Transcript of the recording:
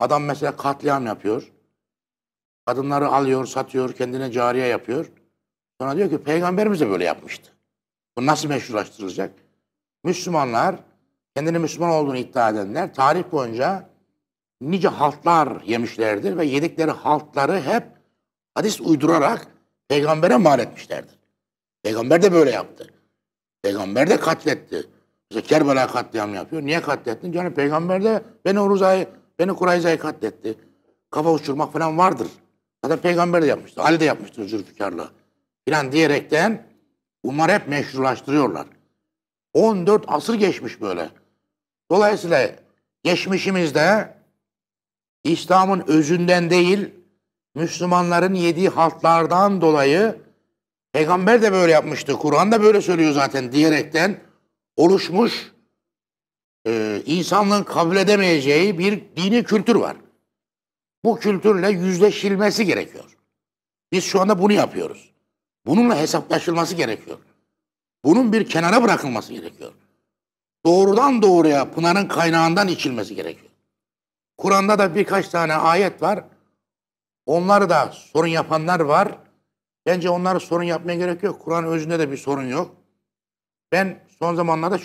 Adam mesela katliam yapıyor. Kadınları alıyor, satıyor, kendine cariye yapıyor. Sonra diyor ki peygamberimiz de böyle yapmıştı. Bu nasıl meşrulaştırılacak? Müslümanlar, kendini Müslüman olduğunu iddia edenler tarih boyunca nice haltlar yemişlerdir ve yedikleri haltları hep hadis uydurarak peygambere mal etmişlerdir. Peygamber de böyle yaptı. Peygamber de katletti. Mesela Kerbela katliam yapıyor. Niye katlettin? Canım peygamber de beni Uruza'yı, beni Kurayza'yı katletti. Kafa uçurmak falan vardır. Zaten peygamber de yapmıştı. Ali de yapmıştır Zülfikar'la. Filan diyerekten bunlar hep meşrulaştırıyorlar. 14 asır geçmiş böyle. Dolayısıyla geçmişimizde İslam'ın özünden değil, Müslümanların yediği haltlardan dolayı peygamber de böyle yapmıştı, Kur'an da böyle söylüyor zaten diyerekten oluşmuş e, insanlığın kabul edemeyeceği bir dini kültür var. Bu kültürle yüzleşilmesi gerekiyor. Biz şu anda bunu yapıyoruz. Bununla hesaplaşılması gerekiyor. Bunun bir kenara bırakılması gerekiyor. Doğrudan doğruya Pınar'ın kaynağından içilmesi gerekiyor. Kur'an'da da birkaç tane ayet var. Onları da sorun yapanlar var. Bence onları sorun yapmaya gerek yok. Kur'an özünde de bir sorun yok. Ben son zamanlarda